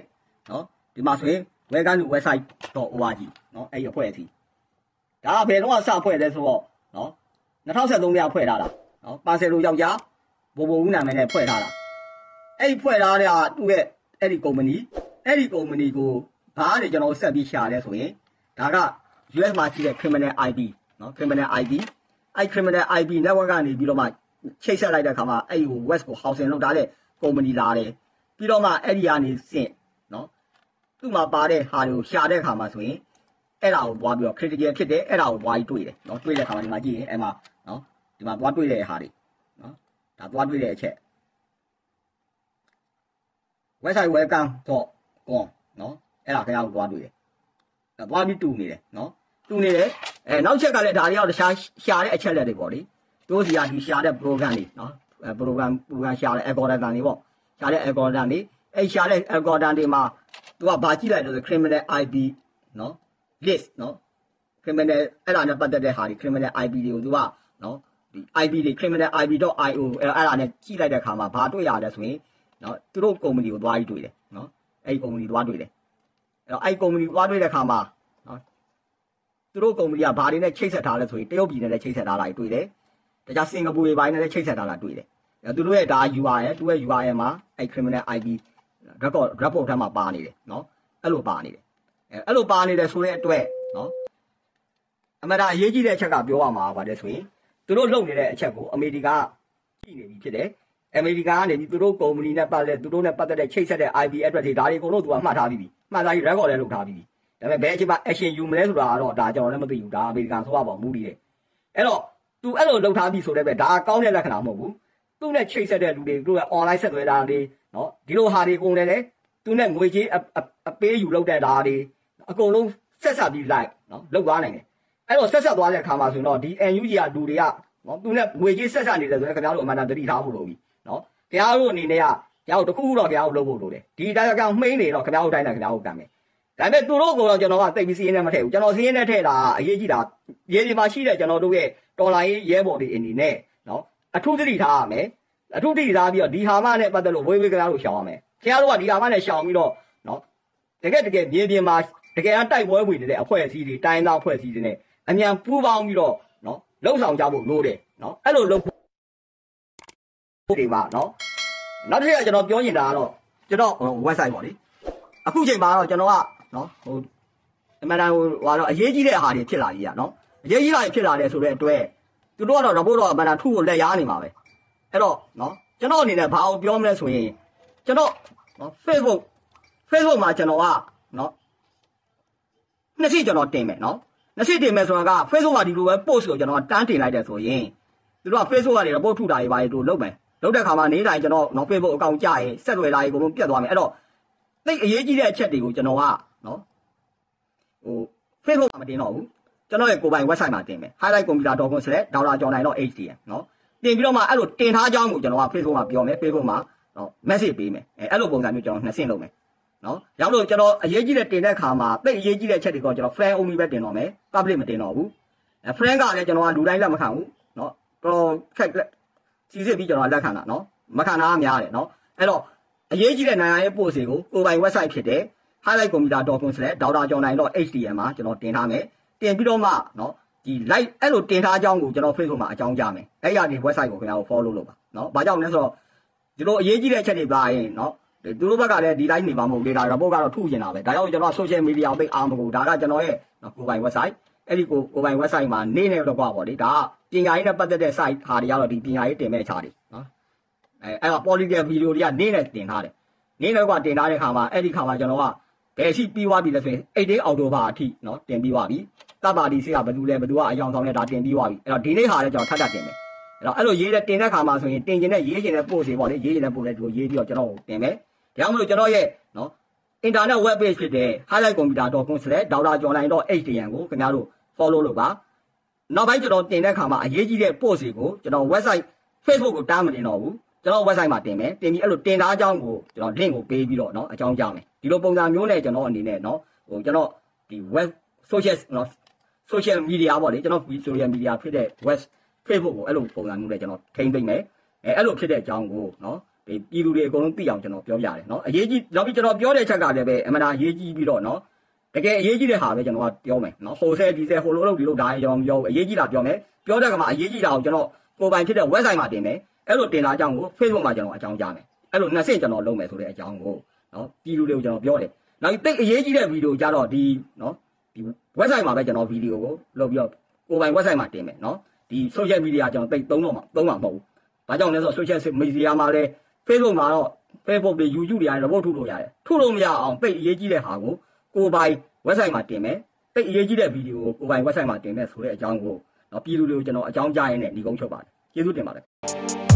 Speaker 1: နော်ဒီမှာဆိုရင် welcome to website.org နော်အဲ့ဒီအဖွဲ့အစည်း ဒါကဘယ်တော့မှစဖွဲ့လဲဆိုတော့နော်2013မှာဖွဲ့ထားတာနော်ပါဆယ်လိုယောက်ျားဘိုဘိုဦးနာမည်နဲ့ဖွဲ့ထားတာအဲ့ဒီဖွဲ့ထားတဲ့ဟာသူ့ရဲ့အဲ့ဒီ company အဲ့ဒီ company ကိုဘာတွေကျွန်တော်ဆက်ပြီးရှာလဲဆိုရင်ဒါက US မှာရှိတဲ့ criminal ID နော် criminal ID အဲ့ criminal IP network ကနေပြီးတော့မှချိတ်ဆက်လိုက်တဲ့အခါမှာအဲ့ဒီကို West ကို housing လုပ်ထားတဲ့ company လာတယ်ပြီးတော့မှအဲ့ဒီကနေစင့်နော်သူ့မှာပါတဲ့ဟာတွေကိုရှာတဲ့အခါမှာဆိုရင် အဲ့ဒါကိုသွားပြီးတော့ critical ဖြစ်တယ်အဲ့ဒါကိုသွားပြီးတွေ့တယ်နော်တွေ့တဲ့အခါမှာဒီမှာကြည့်ရင်အဲ့မှာနော်ဒီမှာသွားတွေ့တဲ့ဟာတွေနော်ဒါသွားတွေ့တဲ့အချက် website welcome.com နော်အဲ့ဒါခင်ဗျားကိုသွားတွေ့တယ်ဒါသွားပြီးတူနေတယ်နော်တူနေတယ်အဲနောက်ချက်ကလည်းဒါတွေရောက်တခြားရှာတဲ့အချက်လက်တွေပေါ့လေတို့စီကဒီရှာတဲ့ program တွေနော်အဲ program program ရှာတဲ့ algorithm တွေပေါ့ရှာတဲ့ algorithm တွေအဲရှာတဲ့ algorithm တွေမှာသူကဘာကြည့်လိုက်လို့ဆို criminal IP နော် list နော် criminal အဲ့ဒါနဲ့ပတ်သက်တဲ့ဟာတွေ criminal IP တွေကိုသူကနော်ဒီ IP တွေ criminalip.io အဲ့အဲ့ဒါနဲ့ကြည့်လိုက်တဲ့အခါမှာဘာတွေ့ရလဲဆိုရင်နော်သူတို့ company ကိုသွားပြီးတွေ့တယ်နော်အဲ့ဒီ company သွားတွေ့တယ်အဲ့တော့အဲ့ဒီ company သွားတွေ့တဲ့အခါမှာနော်သူတို့ company ကဘာတွေနဲ့ချိတ်ဆက်ထားလဲဆိုရင်တရုတ်ပြည်နဲ့လည်းချိတ်ဆက်ထားတာတွေ့တယ်တခြားစင်ကာပူတွေဘာတွေနဲ့လည်းချိတ်ဆက်ထားတာတွေ့တယ်အဲ့သူတို့ရဲ့ဒါ URL သူ့ရဲ့ URL မှာအဲ့ criminal IP record report ထဲမှာပါနေတယ်နော်အဲ့လိုပါနေတယ် အဲ့အဲ့လိုပါနေတယ်ဆိုတဲ့အတွက်နော်အမှန်တရားအရေးကြီးတဲ့အချက်ကပြောရမှာပါတယ်ဆိုရင်သူတို့လုပ်နေတဲ့အချက်ကိုအမေရိကကြည့်နေပြီဖြစ်တယ်အမေရိကန်ကနေပြီးသူတို့ကုမ္ပဏီနဲ့ပတ်သက်သူတို့နဲ့ပတ်သက်တဲ့ချိတ်ဆက်တဲ့ IP address တွေဒါတွေအကုန်လုံးသူကမှတ်ထားပြီးပြီမှတ်ထားပြီး record လည်းလုပ်ထားပြီးပြီဒါပေမဲ့ဘယ်အချိန်မှာ action ယူမလဲဆိုတာကတော့ဒါကျွန်တော်လည်းမသိဘူးဒါအမေရိကန်ဆိုတော့မူတည်တယ်အဲ့တော့သူအဲ့လိုလုပ်ထားပြီးဆိုတဲ့ပဲဒါကောင်းတဲ့လက္ခဏာမဟုတ်ဘူးသူ့နဲ့ချိတ်ဆက်တဲ့လူတွေသူက online ဆက်သွယ်တာတွေနော်ဒီလိုဟာတွေအကုန်လည်းလေသူနဲ့ငွေကြေးအပေးယူလုပ်တဲ့ဒါတွေ အကုန်လုံးဆက်ဆက်ပြီးလိုက်နော်လုပ်သွားနိုင်တယ်အဲ့တော့ဆက်ဆက်သွားတဲ့အခါမှာဆိုတော့ဒီ NUG ကလူတွေကနော်သူနဲ့ငွေကြေးဆက်ဆက်နေတယ်ဆိုရင်ခင်ဗျားတို့အမှန်တန်သတိထားဖို့လိုပြီနော်ခင်ဗျားတို့အနေနဲ့ကခင်ဗျားတို့တခုခုတော့ခင်ဗျားတို့လုပ်ဖို့လိုတယ်ဒီတိုင်းကမှိန်းနေတော့ခင်ဗျားတို့တိုင်းနဲ့ခင်ဗျားတို့ကံမယ်ဒါပေမဲ့သူတို့ကတော့ကျွန်တော်ကတိတ်ပြီးစီးရင်နဲ့မထည့်ဘူးကျွန်တော်စီးရင်နဲ့ထည့်တာအရေးကြီးတာရေဒီမှာရှိတဲ့ကျွန်တော်တို့ရဲ့တော်လိုင်းရဲဘော်တွေအနေနဲ့နော်အထူးသတိထားရမယ်အထူးသတိထားပြီးတော့ဒီဟာမနဲ့ပတ်သက်လို့ဝေးဝေးကလားလို့ရှောင်ရမယ်ခင်ဗျားတို့ကဒီဟာမနဲ့ရှောင်ပြီးတော့နော်တကယ်တကယ်မြေပြင်မှာ တကယ်တိုက်ပွဲဝင်နေတဲ့အဖွဲ့အစည်းတွေတိုင်းသားအဖွဲ့အစည်းတွေနဲ့အမြန်ပူးပေါင်းပြီးတော့နော်လှုပ်ဆောင်ကြဖို့လိုတယ်နော်အဲ့လိုလုပ်ဖို့ဒီပါနော်နောက်တစ်ချက်ကကျွန်တော်ပြောနေတာကတော့ကျွန်တော် website ပေါ့လေအခုချိန်မှာတော့ကျွန်တော်ကနော်ဟိုအမှန်တန်ဟိုဟာတော့အရေးကြီးတဲ့ဟာတွေဖြစ်လာကြီးอ่ะနော်အရေးကြီးတာတွေဖြစ်လာတယ်ဆိုတဲ့အတွက်သူတို့ကတော့ report တော့အမှန်တန်ထုကိုလက်ရားနေမှာပဲအဲ့တော့နော်ကျွန်တော်အနေနဲ့ဘာအောင်ပြောမလဲဆိုရင်ကျွန်တော်နော် Facebook Facebook မှာကျွန်တော်ကနော် နှစ်စီကျွန်တော်တင်မယ်နော်နှစ်စီတင်မယ်ဆိုတာက Facebook ကဒီလိုပဲ post ကိုကျွန်တော်တန်းတင်လိုက်တယ်ဆိုရင်သူတို့က Facebook ကနေ report ထုတာတွေပါတွေတို့လုပ်မယ်လုပ်တဲ့ခါမှာနေ့တိုင်းကျွန်တော်နော် Facebook အကောင့်ကြရင်ဆက်သွယ်လာရင်အကုန်လုံးပြတ်သွားမယ်အဲ့တော့သိအရေးကြီးတဲ့အချက်တွေကိုကျွန်တော်ကနော်ဟို Facebook မှာမတင်တော့ဘူးကျွန်တော်ရဲ့ကိုယ်ပိုင် website မှာတင်မယ် highlightcomputer.com/dollar.9.htm နော်တင်ပြီးတော့မှအဲ့လိုတင်ထားကြောင်းကိုကျွန်တော်က Facebook မှာပြောမယ် Facebook မှာနော် message ပေးမယ်အဲအဲ့လိုပုံစံမျိုးကျွန်တော်နှစ်ဆင့်လုပ်မယ် နော်ရောက်လို့ကျွန်တော်အရေးကြီးတဲ့တင်တဲ့ခါမှာသိအရေးကြီးတဲ့အချက်တွေကိုကျွန်တော် friend only ပဲတင်တော့မယ် public မတင်တော့ဘူးအဲ friend ကလည်းကျွန်တော်ကလူတိုင်းလက်မခံဘူးနော်တော်ခက်စီစစ်ပြီးကျွန်တော်လက်ခံတာနော်မခံတာများတယ်နော်အဲ့တော့အရေးကြီးတဲ့နိုင်ငံရေးပို့စီကိုကိုယ်ပိုင် website ဖြစ်တဲ့ highlightcomputer.com/dollar.9.htm မှာကျွန်တော်တင်ထားမယ်တင်ပြီးတော့မှနော်ဒီ live အဲ့လိုတင်ထားအကြောင်းကိုကျွန်တော် Facebook မှာအကြောင်းကြားမယ်အဲ့ရဒီ website ကိုခင်ဗျားကို follow လုပ်ပါနော်ဘာကြောင့်လဲဆိုတော့ဒီလိုအရေးကြီးတဲ့အချက်တွေပါရင်နော် သူတို့ဘက်ကလည်းဒီတိုင်းနေမှာမဟုတ်လေဒါ report ကတော့ထုကျင်တာပဲဒါကြောင့်ကျွန်တော် social media ကိုသိအားမဟုတ်ဒါကကျွန်တော်ရဲ့ကိုယ်ပိုင် website အဲ့ဒီကိုကိုယ်ပိုင် website မှာနေနေတော့ကွာပေါ့လေဒါကပညာရေးနဲ့ပတ်သက်တဲ့ site ဟာတွေကတော့ဒီပညာရေးတင်မဲ့အခြားတွေနော်အဲအဲ့တော့ political video တွေကနေနေတင်ထားတယ်နေနေကွာတင်ထားတဲ့ခါမှာအဲ့ဒီခါမှာကျွန်တော်ကဘယ်ရှိပြီးသွားပြီလဲဆိုရင်8အောက်တိုဘာအထိနော်တင်ပြီးသွားပြီတပ်ပါတီစစ်ကဘယ်သူလဲဘယ်သူကအယောင်ဆောင်လဲဒါတင်ပြီးသွားပြီအဲ့တော့ဒီနေ့ဟာလည်းကျွန်တော်ထပ်ထပ်တင်မယ်အဲ့တော့အဲ့လိုရေးတဲ့တင်တဲ့ခါမှာဆိုရင်တင်ကျင်တဲ့ရေးကျင်တဲ့ပို့စီပေါ့လေရေးကျင်တဲ့ပို့လဲဒီလိုရေးပြီးတော့ကျွန်တော်တင်မယ် ဒါမှမဟုတ်ကျွန်တော်ရဲ့နော် internet web page ဖြစ်တဲ့ highlightcomputer.com/dollar.online.htm ကိုခင်ဗျားတို့ follow လုပ်ပါနောက်ပိုင်းကျွန်တော်တင်တဲ့ခါမှာအရေးကြီးတဲ့ post တွေကိုကျွန်တော် website Facebook ကိုတားမတင်တော့ဘူးကျွန်တော် website မှာတင်မယ်တင်ပြီးအဲ့လိုတင်သားအကြောင်းကိုကျွန်တော် link ကိုပေးပြီးတော့เนาะအကြောင်းကြားမယ်ဒီလိုပုံစံမျိုးနဲ့ကျွန်တော်အနေနဲ့เนาะဟိုကျွန်တော် ဒီ web social နော် social media ပေါ့လေကျွန်တော် social media ဖြစ်တဲ့ web Facebook ကိုအဲ့လိုပုံစံမျိုးနဲ့ကျွန်တော်ထိမ့်သိမ့်မယ်အဲအဲ့လိုဖြစ်တဲ့အကြောင်းကိုနော်ဒီ ပြည်သူတွေအကုန်လုံးသိအောင်ကျွန်တော်ပြောပြရတယ်နော်အရေးကြီးနောက်ပြီးကျွန်တော်ပြောတဲ့ချက်ကလည်းပဲအမှန်တရားအရေးကြီးပြီးတော့နော်တကယ်အရေးကြီးတဲ့ဟာပဲကျွန်တော်ကပြောမယ်နော်ဟိုဆဲဒီဆဲဟိုလိုလိုဒီလိုဒါကျွန်တော်ပြောအရေးကြီးတာပြောမယ်ပြောတဲ့ကမှာအရေးကြီးတာကိုကျွန်တော်ကိုယ်ပိုင်ဖြစ်တဲ့ website မှာတင်မယ်အဲ့လိုတင်လာအကြောင်းကို Facebook မှာကျွန်တော်အကြောင်းကြားမယ်အဲ့လိုနှစ်ဆင့်ကျွန်တော်လုပ်မယ်ဆိုတဲ့အကြောင်းကိုနော်ပြည်သူတွေကိုကျွန်တော်ပြောတယ်နောက်တိတ်အရေးကြီးတဲ့ဗီဒီယိုကြတော့ဒီနော်ဒီ website မှာပဲကျွန်တော်ဗီဒီယိုကိုလုပ်ပြီးတော့ကိုယ်ပိုင် website မှာတင်မယ်နော်ဒီ social media ကျွန်တော်တိတ်သုံးတော့မှာသုံးမှာမဟုတ်ဘူးဘာကြောင့်လဲဆိုတော့ social media မှာလည်း Facebook မှာတော့ Facebook တွေ YouTube တွေရတယ် report ထုတ်လို့ရတယ်ထုတ်လို့မရအောင်တိတ်အရေးကြီးတဲ့ဟာကိုကိုယ်ပိုင် website မှာတင်မယ်တိတ်အရေးကြီးတဲ့ဗီဒီယိုကိုကိုယ်ပိုင် website မှာတင်မယ်ဆိုတဲ့အကြောင်းကိုနော်ပြည်သူတွေကိုကျွန်တော်အကြောင်းကြားရင်းနဲ့ညီကုန်းချုပ်ပါတယ်ကျေးဇူးတင်ပါတယ်